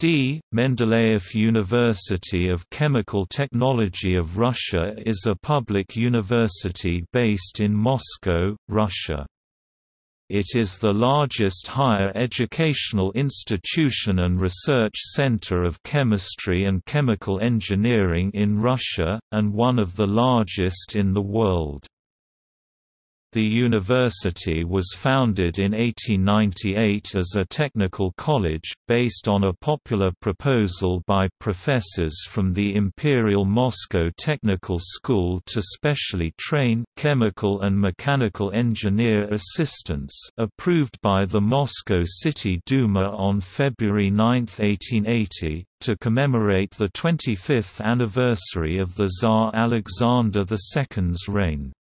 D. Mendeleev University of Chemical Technology of Russia is a public university based in Moscow, Russia. It is the largest higher educational institution and research center of chemistry and chemical engineering in Russia, and one of the largest in the world. The university was founded in 1898 as a technical college, based on a popular proposal by professors from the Imperial Moscow Technical School to specially train chemical and mechanical engineer assistants approved by the Moscow City Duma on February 9, 1880, to commemorate the 25th anniversary of the Tsar Alexander II's reign.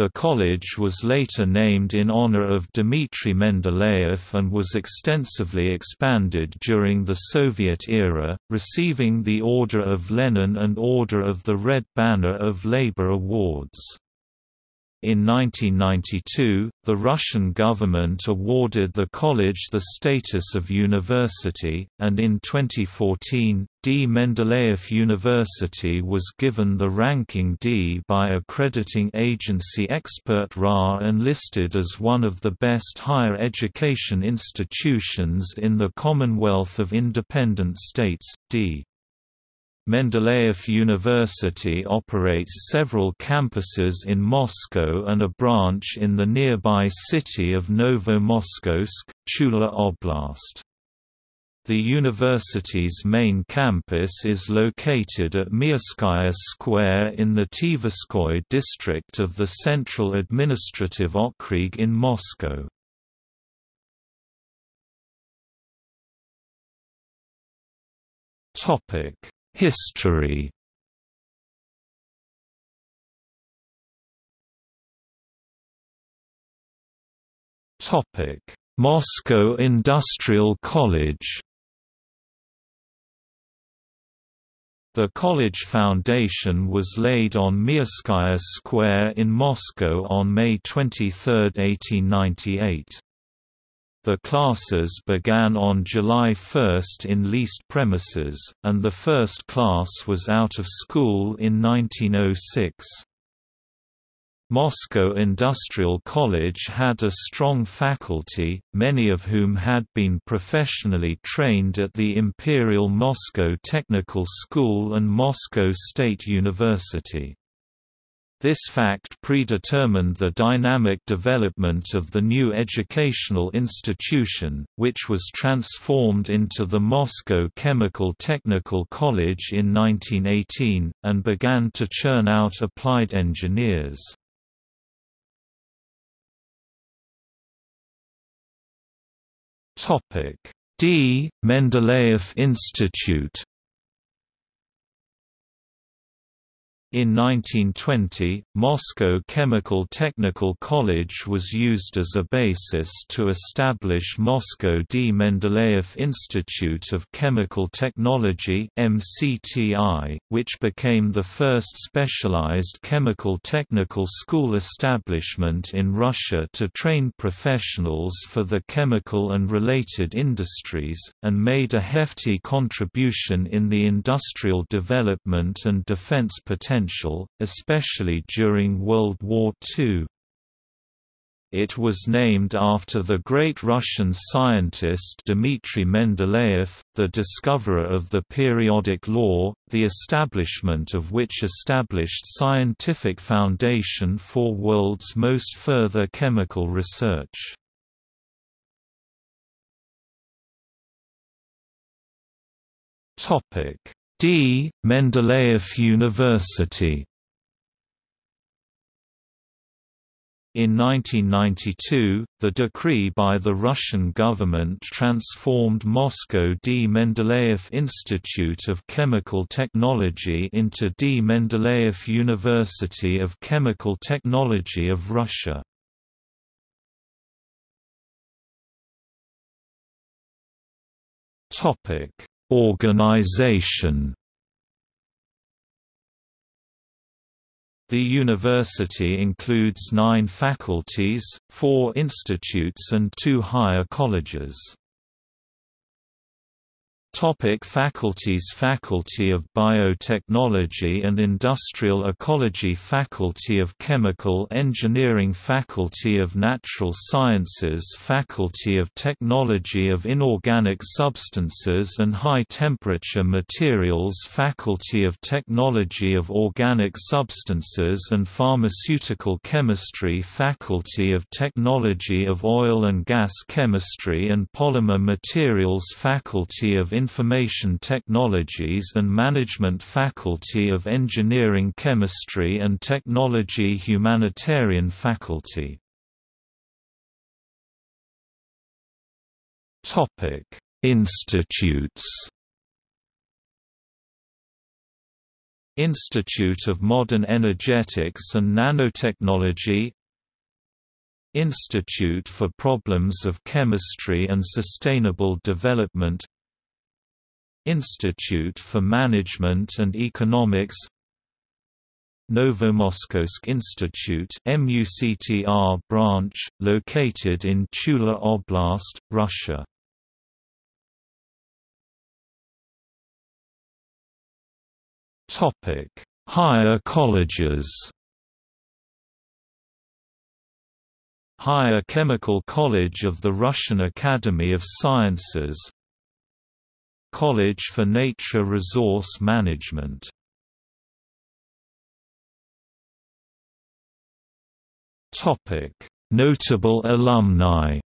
The college was later named in honor of Dmitry Mendeleev and was extensively expanded during the Soviet era, receiving the Order of Lenin and Order of the Red Banner of Labor awards. In 1992, the Russian government awarded the college the status of university, and in 2014, D. Mendeleev University was given the ranking D by accrediting agency expert RA and listed as one of the best higher education institutions in the Commonwealth of Independent States, D. Mendeleev University operates several campuses in Moscow and a branch in the nearby city of Novomoskovsk, Tula Oblast. The university's main campus is located at Miusskaya Square in the Tverskoy district of the Central Administrative Okrug in Moscow. Topic History Topic: Moscow Industrial College The college foundation was laid on Miusskaya Square in Moscow on May 23, 1898. The classes began on July 1 in leased premises, and the first class was out of school in 1906. Moscow Industrial College had a strong faculty, many of whom had been professionally trained at the Imperial Moscow Technical School and Moscow State University. This fact predetermined the dynamic development of the new educational institution, which was transformed into the Moscow Chemical Technical College in 1918, and began to churn out applied engineers. D. Mendeleev Institute In 1920, Moscow Chemical Technical College was used as a basis to establish Moscow D. Mendeleev Institute of Chemical Technology MCTI, which became the first specialized chemical technical school establishment in Russia to train professionals for the chemical and related industries, and made a hefty contribution in the industrial development and defense potential especially during World War II. It was named after the great Russian scientist Dmitry Mendeleev, the discoverer of the periodic law, the establishment of which established scientific foundation for world's most further chemical research. Topic: D. Mendeleev University In 1992, the decree by the Russian government transformed Moscow D. Mendeleev Institute of Chemical Technology into D. Mendeleev University of Chemical Technology of Russia. Topic Organization The university includes nine faculties, four institutes and two higher colleges. Topic faculties Faculty of Biotechnology and Industrial Ecology Faculty of Chemical Engineering Faculty of Natural Sciences Faculty of Technology of Inorganic Substances and High Temperature Materials Faculty of Technology of Organic Substances and Pharmaceutical Chemistry Faculty of Technology of Oil and Gas Chemistry and Polymer Materials Faculty of Information Technologies and Management Faculty of Engineering Chemistry and Technology Humanitarian Faculty. Institutes. Institute of Modern Energetics and Nanotechnology. Institute for Problems of Chemistry and Sustainable Development Institute for Management and Economics Novomoskovsk Institute MUCTR branch, located in Tula Oblast, Russia. Higher colleges Higher Chemical College of the Russian Academy of Sciences College for Nature Resource Management. Notable alumni.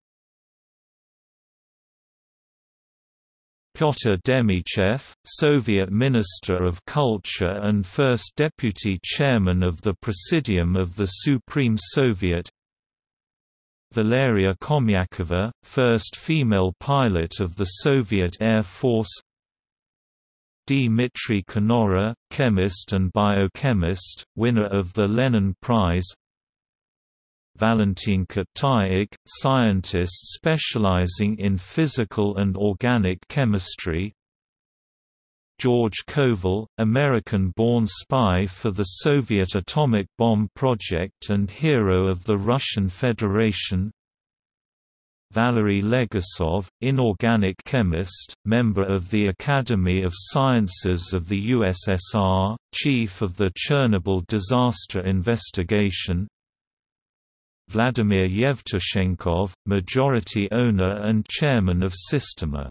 Pyotr Demichev, Soviet Minister of Culture and first Deputy Chairman of the Presidium of the Supreme Soviet Valeria Khomyakova, first female pilot of the Soviet Air Force. Dmitry Knorre, chemist and biochemist, winner of the Lenin Prize. Valentin Kitaik, scientist specializing in physical and organic chemistry George Koval, American-born spy for the Soviet atomic bomb project and hero of the Russian Federation. Valery Legasov, inorganic chemist, member of the Academy of Sciences of the USSR, chief of the Chernobyl disaster investigation. Vladimir Yevtushenkov, majority owner and chairman of Sistema